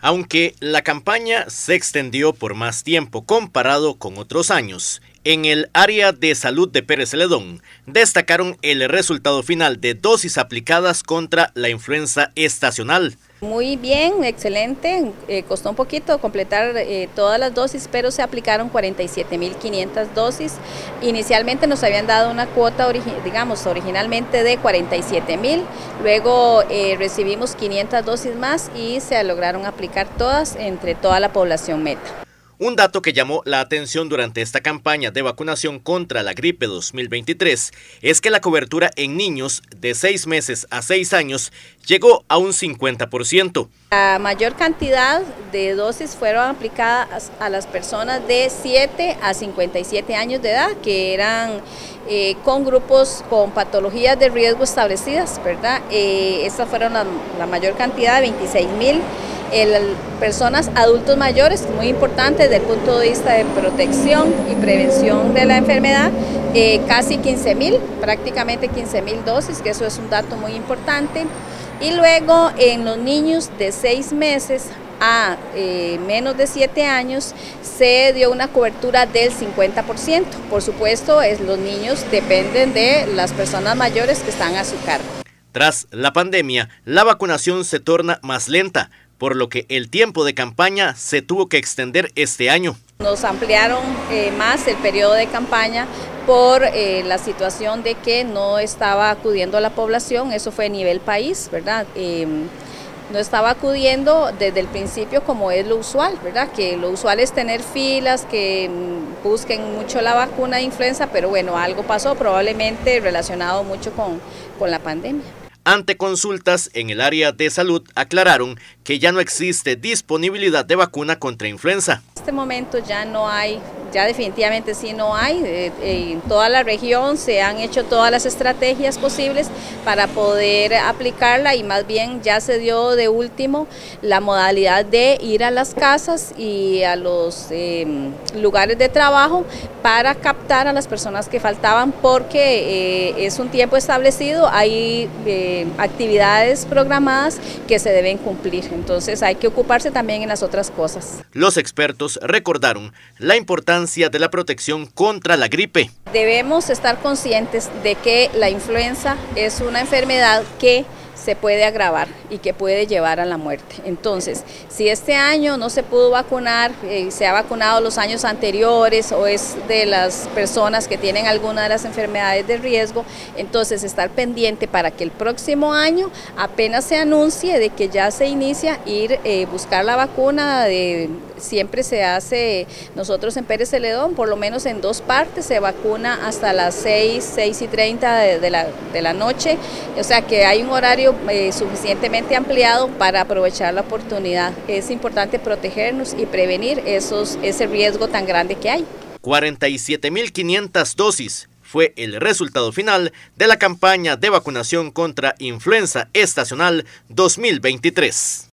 Aunque la campaña se extendió por más tiempo comparado con otros años, en el área de salud de Pérez Celedón destacaron el resultado final de dosis aplicadas contra la influenza estacional. Muy bien, excelente. Eh, costó un poquito completar eh, todas las dosis, pero se aplicaron 47.500 dosis. Inicialmente nos habían dado una cuota, digamos, originalmente de 47.000. Luego eh, recibimos 500 dosis más y se lograron aplicar todas entre toda la población meta. Un dato que llamó la atención durante esta campaña de vacunación contra la gripe 2023 es que la cobertura en niños de 6 meses a 6 años llegó a un 50%. La mayor cantidad de dosis fueron aplicadas a las personas de 7 a 57 años de edad, que eran eh, con grupos con patologías de riesgo establecidas, ¿verdad? Eh, estas fueron la, la mayor cantidad, 26 mil el, personas adultos mayores, muy importante desde el punto de vista de protección y prevención de la enfermedad, eh, casi 15 mil, prácticamente 15 mil dosis, que eso es un dato muy importante. Y luego en los niños de 6 meses a eh, menos de 7 años se dio una cobertura del 50%. Por supuesto, es, los niños dependen de las personas mayores que están a su cargo. Tras la pandemia, la vacunación se torna más lenta, por lo que el tiempo de campaña se tuvo que extender este año. Nos ampliaron eh, más el periodo de campaña por eh, la situación de que no estaba acudiendo la población, eso fue a nivel país, ¿verdad? Em, no estaba acudiendo desde el principio como es lo usual, ¿verdad? Que lo usual es tener filas, que mm, busquen mucho la vacuna de influenza, pero bueno, algo pasó probablemente relacionado mucho con, con la pandemia. Ante consultas en el área de salud aclararon que ya no existe disponibilidad de vacuna contra influenza. En este momento ya no hay ya definitivamente sí no hay. Eh, en toda la región se han hecho todas las estrategias posibles para poder aplicarla y más bien ya se dio de último la modalidad de ir a las casas y a los em, lugares de trabajo para captar a las personas que faltaban porque eh, es un tiempo establecido, hay eh, actividades programadas que se deben cumplir, entonces hay que ocuparse también en las otras cosas. Los expertos recordaron la importancia de la protección contra la gripe. Debemos estar conscientes de que la influenza es una enfermedad que se puede agravar y que puede llevar a la muerte. Entonces, si este año no se pudo vacunar, eh, se ha vacunado los años anteriores o es de las personas que tienen alguna de las enfermedades de riesgo, entonces estar pendiente para que el próximo año apenas se anuncie de que ya se inicia ir eh, buscar la vacuna de siempre se hace nosotros en Pérez Celedón, por lo menos en dos partes, se vacuna hasta las 6, 6 y 30 de, la, de la noche, o sea que hay un horario eh, suficientemente ampliado para aprovechar la oportunidad. Es importante protegernos y prevenir esos, ese riesgo tan grande que hay. 47.500 dosis fue el resultado final de la campaña de vacunación contra influenza estacional 2023.